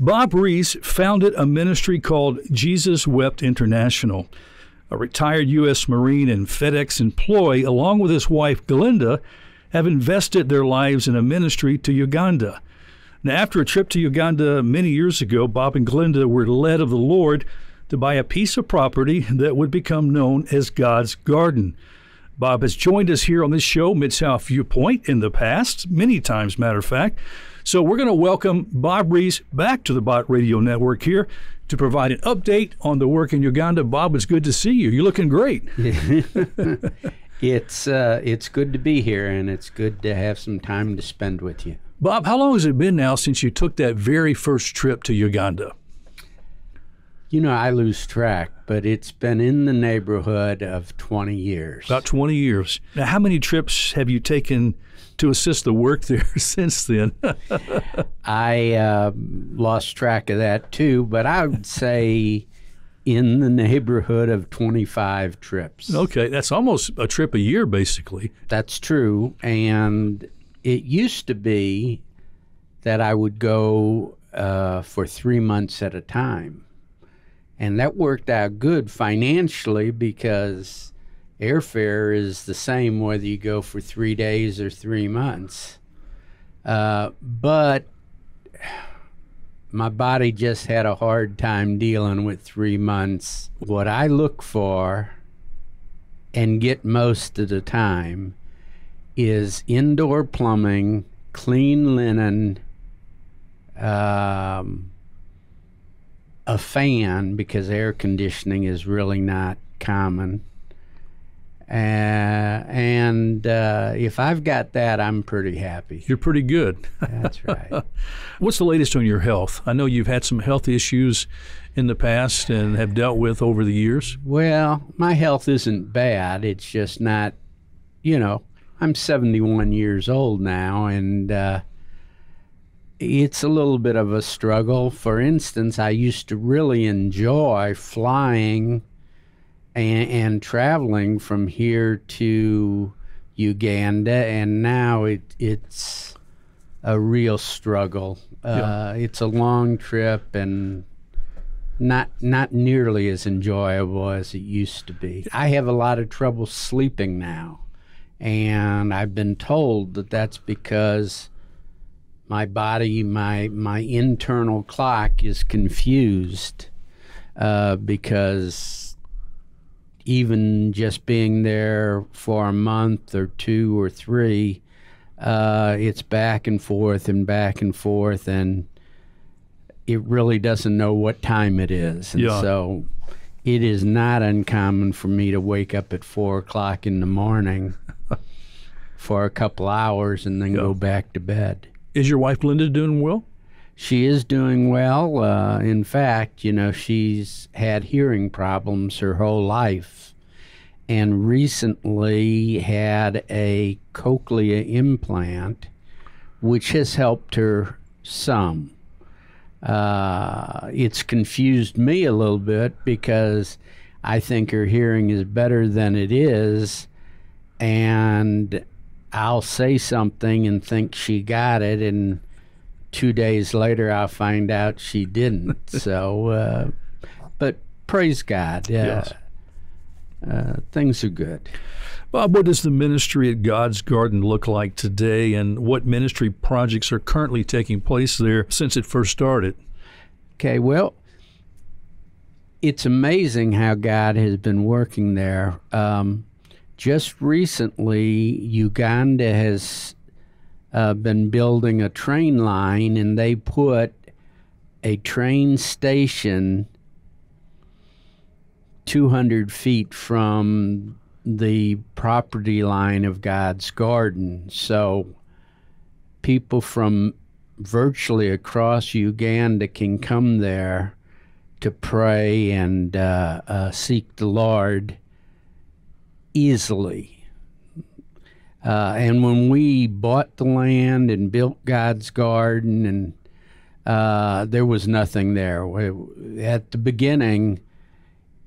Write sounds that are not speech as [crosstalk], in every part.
Bob Ries founded a ministry called Jesus Wept International. A retired U.S. Marine and FedEx employee, along with his wife Glenda, have invested their lives in a ministry to Uganda. Now, after a trip to Uganda many years ago, Bob and Glenda were led of the Lord to buy a piece of property that would become known as God's Garden. Bob has joined us here on this show, Mid South Viewpoint, in the past, many times, matter of fact. So we're going to welcome Bob Ries back to the Bott Radio Network here to provide an update on the work in Uganda. Bob, it's good to see you. You're looking great. [laughs] [laughs] it's uh, it's good to be here, and it's good to have some time to spend with you. Bob, how long has it been now since you took that very first trip to Uganda? You know, I lose track, but it's been in the neighborhood of 20 years. About 20 years. Now, how many trips have you taken to assist the work there [laughs] since then? [laughs] I uh, lost track of that too, but I would say in the neighborhood of 25 trips. Okay, that's almost a trip a year, basically. That's true. And it used to be that I would go uh, for three months at a time. And that worked out good financially because airfare is the same whether you go for three days or three months. Uh, but my body just had a hard time dealing with three months. What I look for and get most of the time is indoor plumbing, clean linen, um, a fan because air conditioning is really not common. Uh, and uh, if I've got that, I'm pretty happy. You're pretty good. That's right. [laughs] What's the latest on your health? I know you've had some health issues in the past and have dealt with over the years. Well, my health isn't bad. It's just not, you know, I'm 71 years old now, and uh, it's a little bit of a struggle. For instance, I used to really enjoy flying and, and traveling from here to Uganda, and now it, it's a real struggle. Uh, It's a long trip and not not nearly as enjoyable as it used to be. I have a lot of trouble sleeping now, and I've been told that that's because my body, my my internal clock is confused uh, because even just being there for a month or two or three, uh, it's back and forth and back and forth, and it really doesn't know what time it is. And Yeah. so it is not uncommon for me to wake up at four o'clock in the morning [laughs] for a couple hours and then Yeah. go back to bed. Is your wife Linda doing well? She is doing well. Uh, in fact, you know, she's had hearing problems her whole life and recently had a cochlear implant, which has helped her some. Uh, it's confused me a little bit because I think her hearing is better than it is, and I'll say something and think she got it, and two days later I'll find out she didn't. [laughs] so, uh, but praise God, uh, Yes. uh, things are good. Bob, what does the ministry at God's Garden look like today, and what ministry projects are currently taking place there since it first started? Okay, well, it's amazing how God has been working there. Um, just recently, Uganda has uh, been building a train line, and they put a train station 200 feet from the property line of God's garden. So people from virtually across Uganda can come there to pray and uh, uh, seek the Lord easily. Uh, and when we bought the land and built God's garden, and uh, there was nothing there. At the beginning,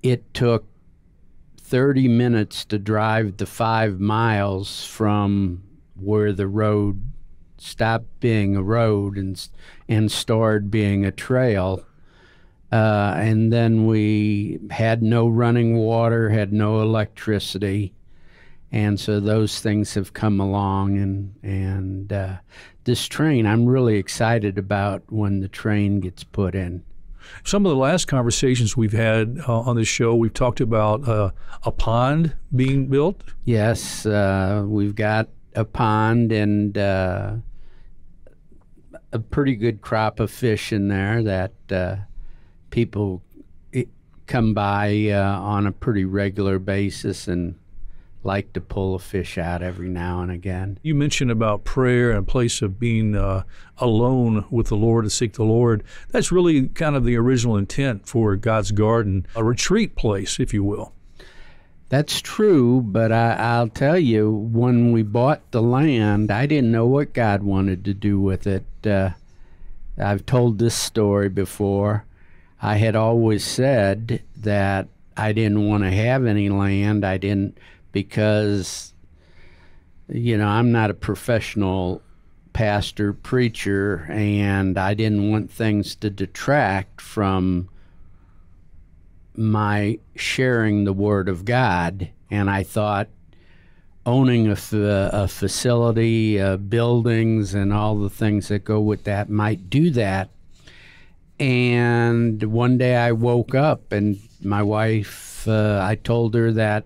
it took 30 minutes to drive the five miles from where the road stopped being a road and and started being a trail. Uh, and then we had no running water, had no electricity, and so those things have come along. And and uh, this train, I'm really excited about when the train gets put in. Some of the last conversations we've had uh, on this show, we've talked about uh, a pond being built. Yes, uh, we've got a pond and uh, a pretty good crop of fish in there that uh, people come by uh, on a pretty regular basis and like to pull a fish out every now and again. You mentioned about prayer and a place of being uh, alone with the Lord to seek the Lord. That's really kind of the original intent for God's Garden, a retreat place, if you will. That's true, but I, will tell you, when we bought the land, I didn't know what God wanted to do with it. Uh, I've told this story before. I had always said that I didn't want to have any land. I didn't because you know I'm not a professional pastor preacher and I didn't want things to detract from my sharing the word of God and I thought owning a, a facility uh, buildings and all the things that go with that might do that and one day I woke up and my wife uh, I told her that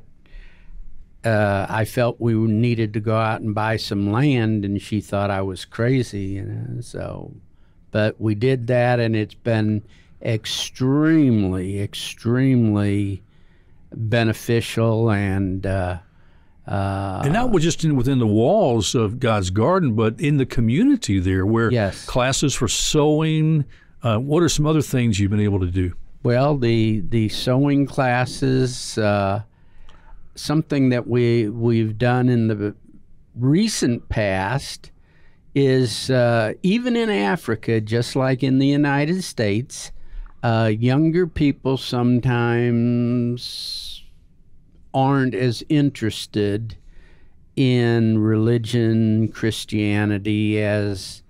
uh, I felt we needed to go out and buy some land, and she thought I was crazy, you know. So, but we did that, and it's been extremely, extremely beneficial and. Uh, uh, and not just in, within the walls of God's garden, but in the community there, where yes. classes for sewing. Uh, what are some other things you've been able to do? Well, the the sewing classes, uh, something that we we've done in the recent past is uh, even in Africa, just like in the United States, uh, younger people sometimes aren't as interested in religion, Christianity, as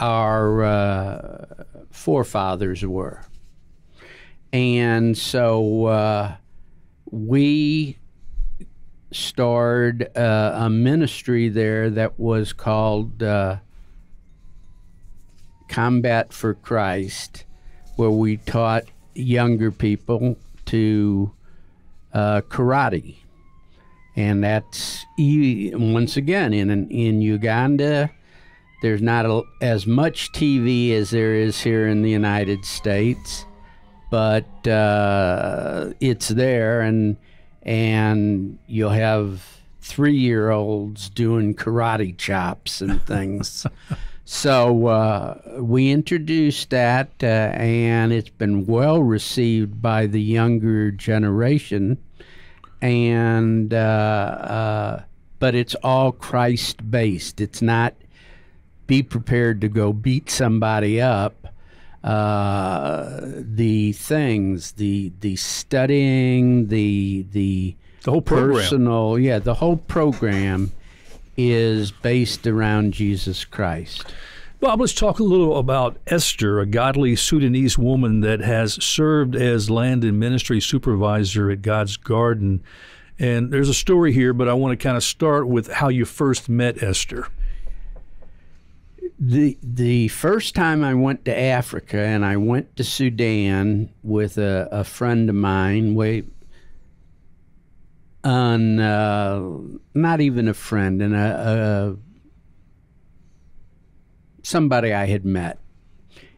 our uh, forefathers were. And so uh, we started uh, a ministry there that was called uh, Combat for Christ, where we taught younger people to uh, karate. And that's once again in in Uganda. There's not a, as much TV as there is here in the United States, but uh, it's there, and and you'll have three year olds doing karate chops and [laughs] things. so uh, we introduced that, uh, and it's been well received by the younger generation. And uh, uh but it's all Christ based. It's not be prepared to go beat somebody up uh, the things, the the studying, the the the whole program. personal, yeah, the whole program is based around Jesus Christ. Bob, let's talk a little about Esther, a godly Sudanese woman that has served as land and ministry supervisor at God's Garden. And there's a story here, but I want to kind of start with how you first met Esther the the first time I went to Africa and I went to Sudan with a, a friend of mine, way on uh, not even a friend and a, a somebody I had met,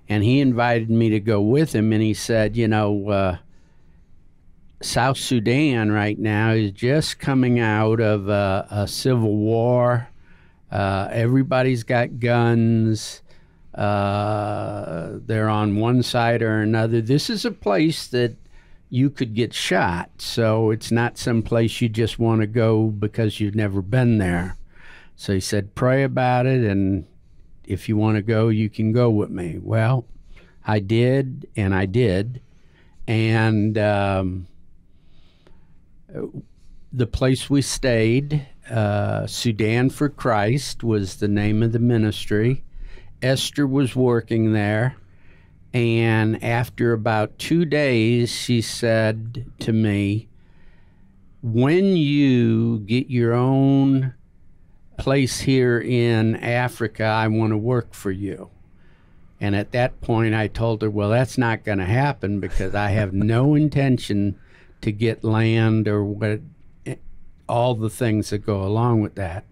and he invited me to go with him, and he said, you know. Uh, South Sudan right now is just coming out of a, a civil war uh, everybody's got guns. Uh, they're on one side or another. This is a place that you could get shot. So it's not some place you just want to go because you've never been there. So he said, pray about it. And if you want to go, you can go with me. Well, I did, and I did. And um, the place we stayed uh, Sudan for Christ was the name of the ministry. Esther was working there. And after about two days, she said to me, When you get your own place here in Africa, I want to work for you. And at that point, I told her, Well, that's not going to happen because I have no intention to get land or what, all the things that go along with that.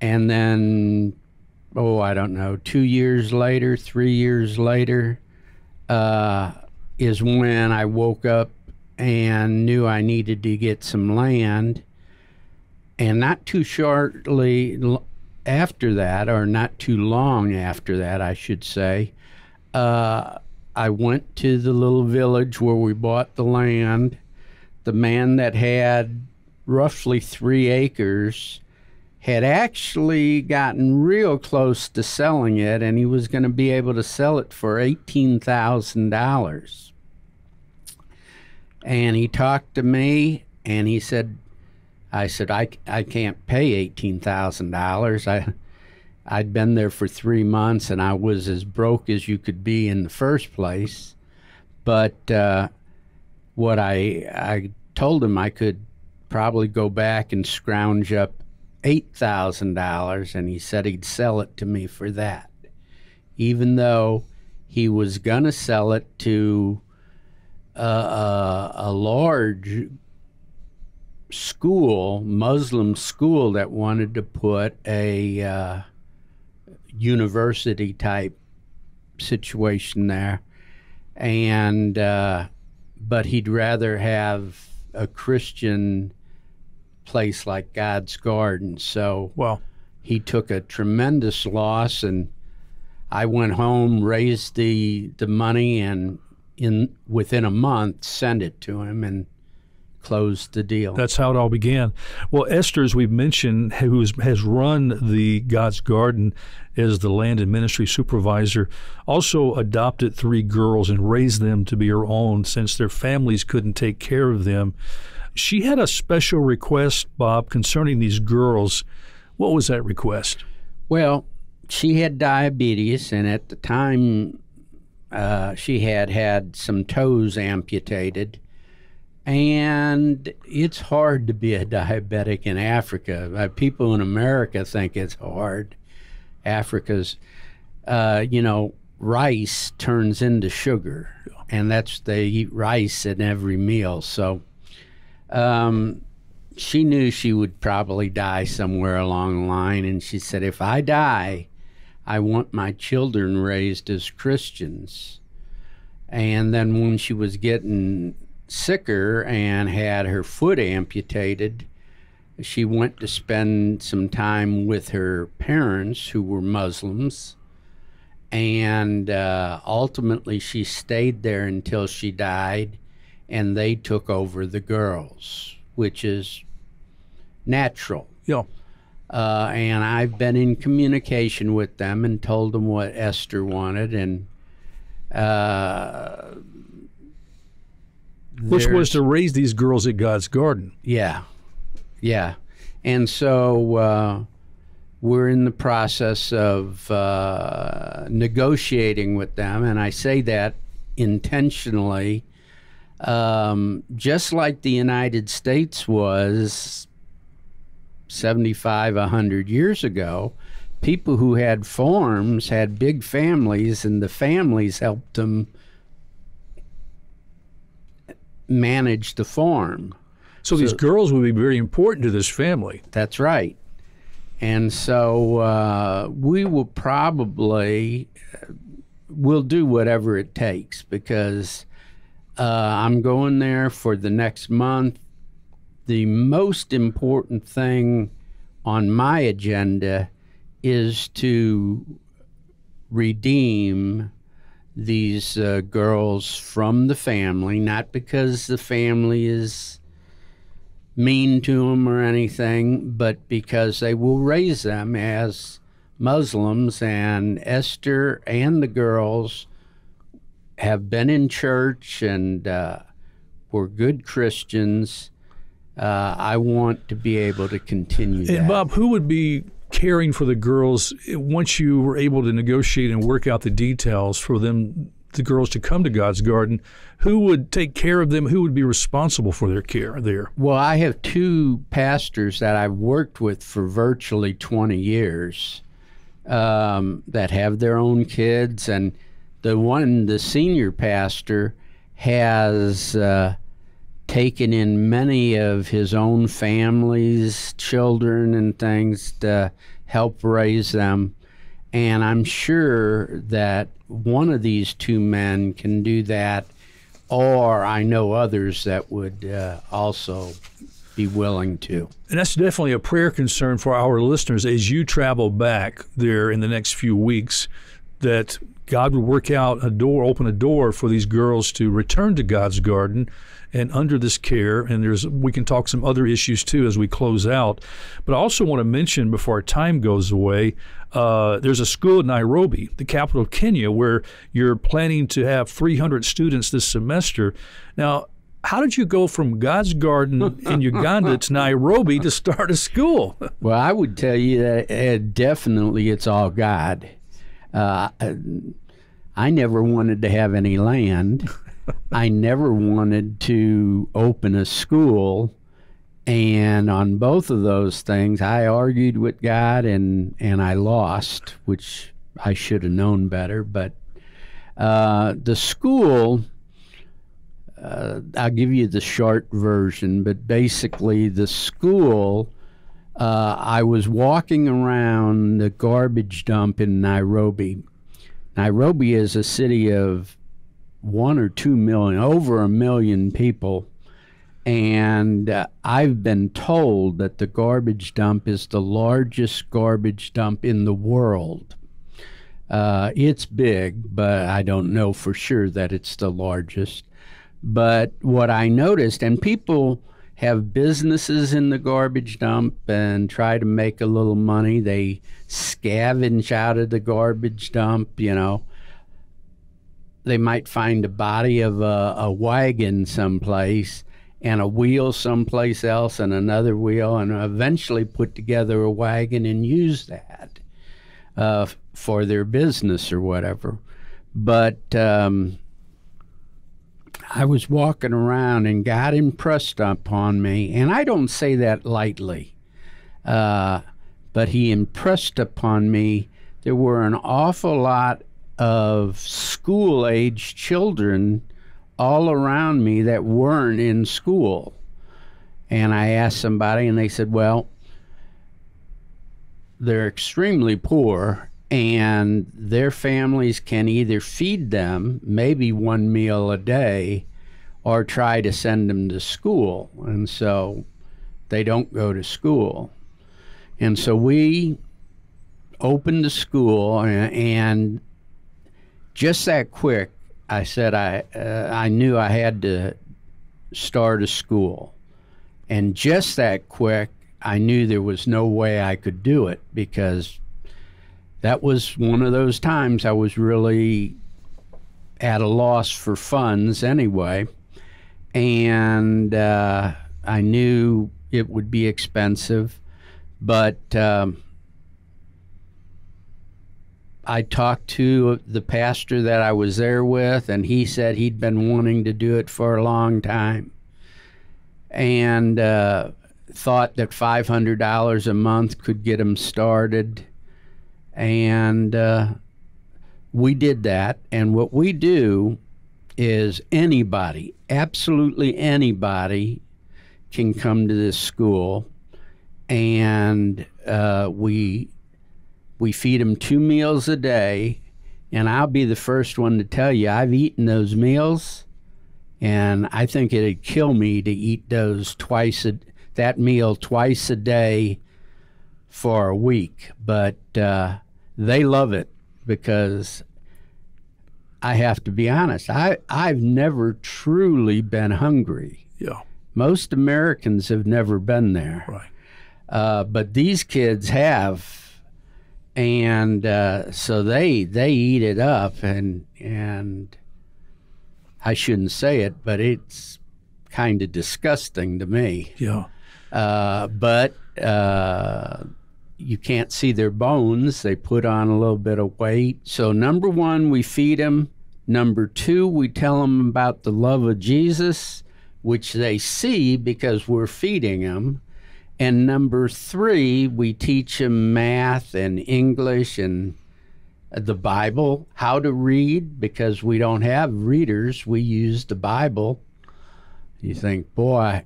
And then oh, I don't know, two years later, three years later, uh, is when I woke up and knew I needed to get some land. And not too shortly after that, or not too long after that, I should say, uh, I went to the little village where we bought the land. The man that had roughly three acres had actually gotten real close to selling it, and he was going to be able to sell it for $18,000. And he talked to me, and he said, I said, I, I can't pay $18,000. I, I'd been there for three months, and I was as broke as you could be in the first place. But uh, what I, I told him I could probably go back and scrounge up $8,000 and he said he'd sell it to me for that, even though he was going to sell it to a, a, a large school, Muslim school, that wanted to put a uh, university type situation there. And, uh, but he'd rather have a Christian place like God's garden. So well, he took a tremendous loss, and I went home, raised the the money, and in within a month sent it to him and closed the deal. That's how it all began. Well, Esther, as we've mentioned, who has run the God's Garden as the land and ministry supervisor, also adopted three girls and raised them to be her own since their families couldn't take care of them. She had a special request, Bob, concerning these girls. What was that request? Well, she had diabetes, and at the time, uh, she had had some toes amputated. And it's hard to be a diabetic in Africa. Uh, people in America think it's hard. Africa's, uh, you know, rice turns into sugar, and that's they eat rice in every meal. So um, she knew she would probably die somewhere along the line, and she said, If I die, I want my children raised as Christians. And then when she was getting sicker and had her foot amputated, she went to spend some time with her parents who were Muslims. And uh, ultimately, she stayed there until she died and they took over the girls, which is natural. Yeah. Uh, and I've been in communication with them and told them what Esther wanted, and uh, which was to raise these girls at God's garden. Yeah, yeah, and so uh, we're in the process of uh, negotiating with them, and I say that intentionally um, just like the United States was 75, 100 years ago, people who had farms had big families, and the families helped them manage the farm. So, so these girls would be very important to this family. That's right. And so uh, we will probably uh, we'll do whatever it takes because uh, I'm going there for the next month. The most important thing on my agenda is to redeem these uh, girls from the family, not because the family is mean to them or anything, but because they will raise them as Muslims. And Esther and the girls have been in church and uh, were good Christians. uh, I want to be able to continue that. And Bob, who would be caring for the girls once you were able to negotiate and work out the details for them, the girls to come to God's Garden? Who would take care of them? Who would be responsible for their care there? Well, I have two pastors that I've worked with for virtually 20 years um, that have their own kids, and the one, the senior pastor, has. Uh, taken in many of his own family's children and things to help raise them. And I'm sure that one of these two men can do that, or I know others that would uh, also be willing to. And that's definitely a prayer concern for our listeners as you travel back there in the next few weeks that God would work out a door, open a door for these girls to return to God's garden and under this care. And there's we can talk some other issues too as we close out. But I also want to mention before our time goes away, uh, there's a school in Nairobi, the capital of Kenya, where you're planning to have 300 students this semester. Now, how did you go from God's Garden in Uganda to Nairobi to start a school? [laughs] well, I would tell you that definitely it's all God. Uh, I never wanted to have any land. [laughs] I never wanted to open a school. And on both of those things, I argued with God and, and I lost, which I should have known better. But uh, the school, uh, I'll give you the short version, but basically, the school, uh, I was walking around the garbage dump in Nairobi. Nairobi is a city of one or two million, over a million people. And uh, I've been told that the garbage dump is the largest garbage dump in the world. Uh, it's big, but I don't know for sure that it's the largest. But what I noticed, and people have businesses in the garbage dump and try to make a little money. They scavenge out of the garbage dump, you know they might find a body of a, a wagon someplace and a wheel someplace else and another wheel and eventually put together a wagon and use that uh, for their business or whatever. But um, I was walking around and God impressed upon me, and I don't say that lightly, uh, but He impressed upon me there were an awful lot of school age children all around me that weren't in school. And I asked somebody, and they said, well, they're extremely poor, and their families can either feed them maybe one meal a day or try to send them to school. And so they don't go to school. And so we opened the school, and, just that quick, I said I uh, I knew I had to start a school, and just that quick, I knew there was no way I could do it because that was one of those times I was really at a loss for funds anyway, and uh, I knew it would be expensive, but. Um, I talked to the pastor that I was there with, and he said he'd been wanting to do it for a long time and uh, thought that $500 a month could get him started. And uh, we did that. And what we do is anybody, absolutely anybody, can come to this school. And uh, we we feed them two meals a day, and I'll be the first one to tell you I've eaten those meals, and I think it'd kill me to eat those twice a, that meal twice a day for a week. But uh, they love it because I have to be honest. I I've never truly been hungry. Yeah. Most Americans have never been there. Right. Uh, but these kids have and uh, so they they eat it up and and I shouldn't say it, but it's kind of disgusting to me. Yeah. Uh, but uh, you can't see their bones. They put on a little bit of weight. So, number one, we feed them. Number two, we tell them about the love of Jesus, which they see because we're feeding them. And number three, we teach them math and English and uh, the Bible, how to read, because we don't have readers. We use the Bible. You think, boy,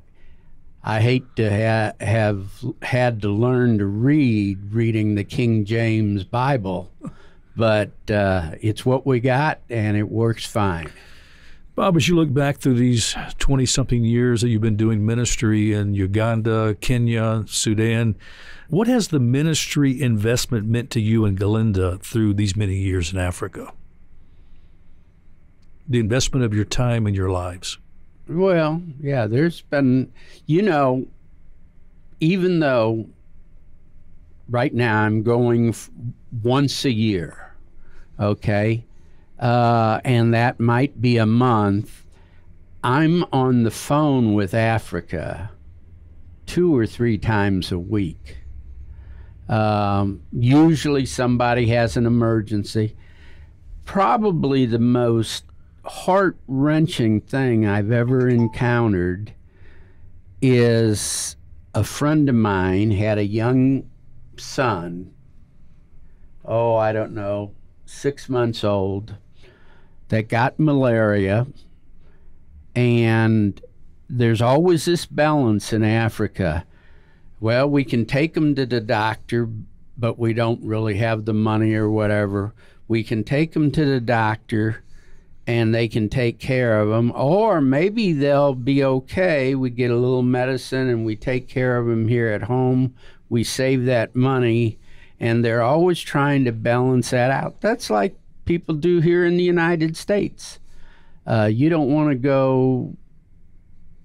I hate to ha- have had to learn to read reading the King James Bible, but uh, it's what we got and it works fine. Bob, as you look back through these 20 something years that you've been doing ministry in Uganda, Kenya, Sudan, what has the ministry investment meant to you and Glenda through these many years in Africa? The investment of your time and your lives. Well, yeah, there's been, you know, even though right now I'm going f- once a year, okay, uh, and that might be a month, I'm on the phone with Africa two or three times a week. Um, usually somebody has an emergency. Probably the most heart wrenching thing I've ever encountered is a friend of mine had a young son, oh, I don't know, six months old, that got malaria. And there's always this balance in Africa. Well, we can take them to the doctor, but we don't really have the money or whatever. We can take them to the doctor and they can take care of them, or maybe they'll be okay. We get a little medicine and we take care of them here at home. We save that money, and they're always trying to balance that out. That's like people do here in the United States. Uh, you don't want to go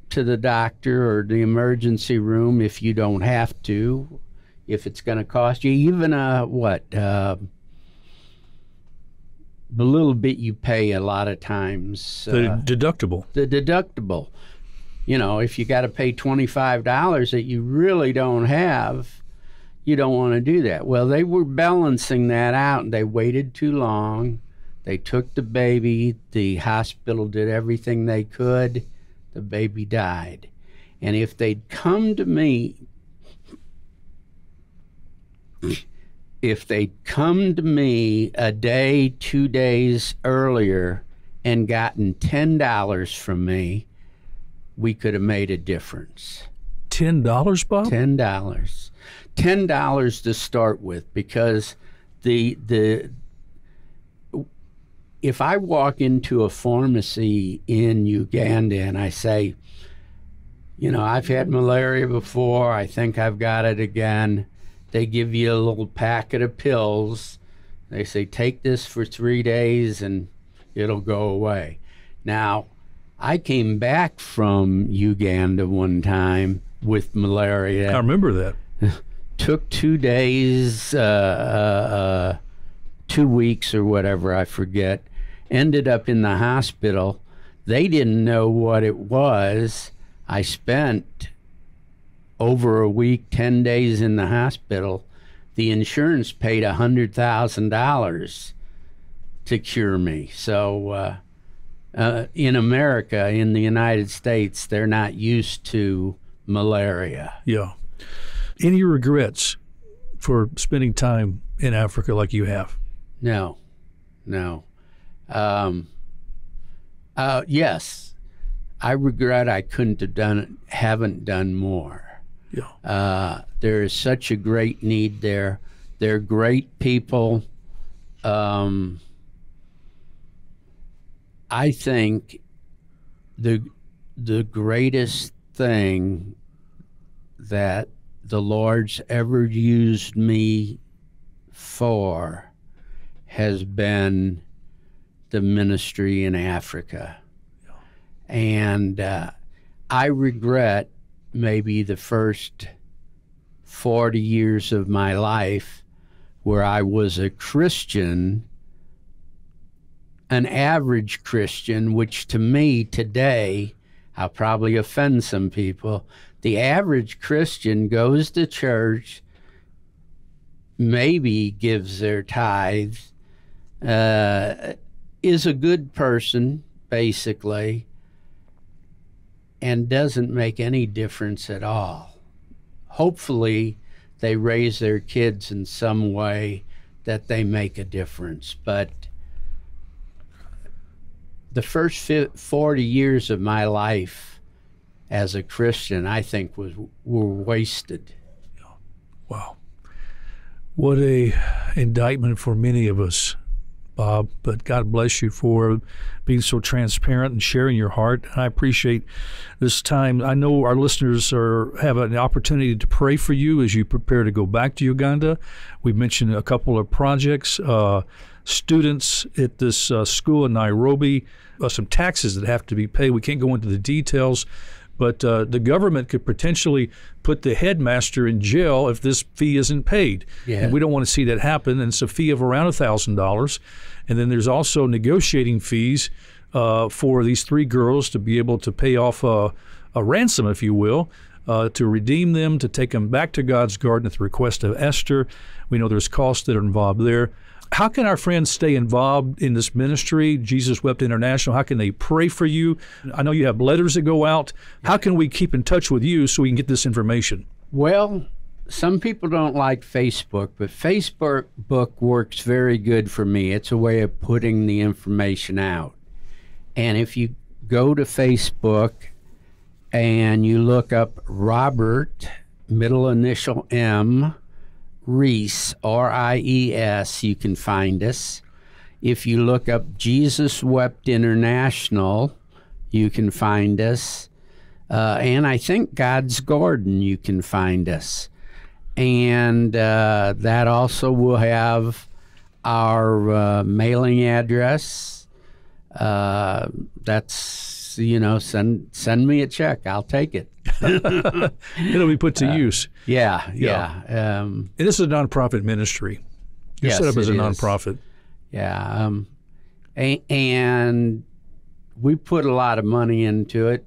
to the doctor or the emergency room if you don't have to, if it's going to cost you even a what. Uh, the little bit you pay a lot of times. The uh, deductible. the deductible. You know, if you got to pay $25 that you really don't have, you don't want to do that. Well, they were balancing that out and they waited too long. They took the baby. The hospital did everything they could. The baby died. And if they'd come to me, if they'd come to me a day, two days earlier and gotten $10 from me, we could have made a difference. $10, Bob? $10. $10 to start with because the the if I walk into a pharmacy in Uganda and I say, you know, I've had malaria before, I think I've got it again, they give you a little packet of pills. They say, take this for three days and it'll go away. Now, I came back from Uganda one time with malaria I remember that. [laughs] took two days, uh, uh, uh, two weeks or whatever, I forget. Ended up in the hospital. They didn't know what it was. I spent over a week, 10 days in the hospital. The insurance paid $100,000 to cure me. So, uh, uh, in America, in the United States, they're not used to malaria. Yeah. Any regrets for spending time in Africa like you have? No, no. Um, uh, yes, I regret I couldn't have done it, haven't done more. Yeah. Uh, there is such a great need there. They're great people. Um, I think the the greatest thing that the Lord's ever used me for has been the ministry in Africa. And uh, I regret maybe the first 40 years of my life where I was a Christian, an average Christian, which to me today, I'll probably offend some people. The average Christian goes to church, maybe gives their tithes, uh, is a good person, basically, and doesn't make any difference at all. Hopefully, they raise their kids in some way that they make a difference. But the first 40 years of my life as a Christian, I think, was were wasted. Wow, what a indictment for many of us Bob, but God bless you for being so transparent and sharing your heart. And I appreciate this time. I know our listeners are have an opportunity to pray for you as you prepare to go back to Uganda. We've mentioned a couple of projects, uh, students at this uh, school in Nairobi, uh, some taxes that have to be paid. We can't go into the details but uh, the government could potentially put the headmaster in jail if this fee isn't paid. Yeah. And we don't want to see that happen. And it's a fee of around $1,000. And then there's also negotiating fees uh, for these three girls to be able to pay off a, a ransom, if you will. Uh, to redeem them, to take them back to God's garden at the request of Esther. We know there's costs that are involved there how can our friends stay involved in this ministry, Jesus Wept International? How can they pray for you? I know you have letters that go out. How can we keep in touch with you so we can get this information? Well, some people don't like Facebook, but Facebook book works very good for me. It's a way of putting the information out. And if you go to Facebook and you look up Robert, middle initial M, Ries, R I E S, you can find us. If you look up Jesus Wept International, you can find us. Uh, and I think God's Garden, you can find us. And uh, that also will have our uh, mailing address. Uh, that's, you know, send, send me a check. I'll take it. [laughs] It'll be put to uh, use. Yeah, yeah. yeah. Um, and this is a nonprofit ministry. You're yes, set up as a is. nonprofit. Yeah. Um, and, and, we put a lot of money into it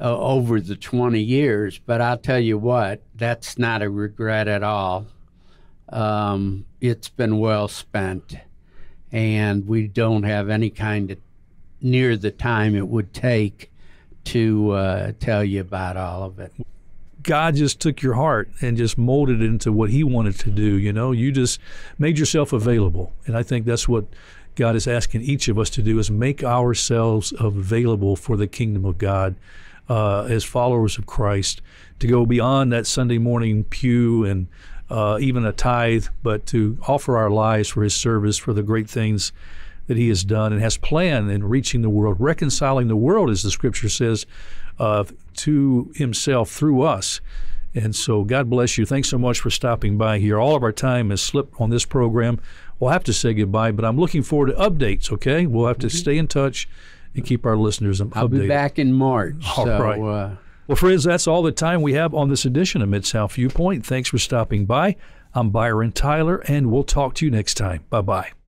uh, over the 20 years, but I'll tell you what, that's not a regret at all. Um, it's been well spent, and we don't have any kind of near the time it would take to uh, tell you about all of it. God just took your heart and just molded it into what He wanted to do. You know, you just made yourself available, and I think that's what God is asking each of us to do: is make ourselves available for the kingdom of God uh, as followers of Christ, to go beyond that Sunday morning pew and uh, even a tithe, but to offer our lives for His service, for the great things that he has done and has planned in reaching the world, reconciling the world, as the scripture says, uh, to himself through us. And so, God bless you. Thanks so much for stopping by here. All of our time has slipped on this program. We'll have to say goodbye, but I'm looking forward to updates, okay? We'll have to mm-hmm. stay in touch and keep our listeners updated. I'll be back in March. [laughs] All so, right. Uh... Well, friends, that's all the time we have on this edition of Mid South Viewpoint. Thanks for stopping by. I'm Byron Tyler, and we'll talk to you next time. Bye bye.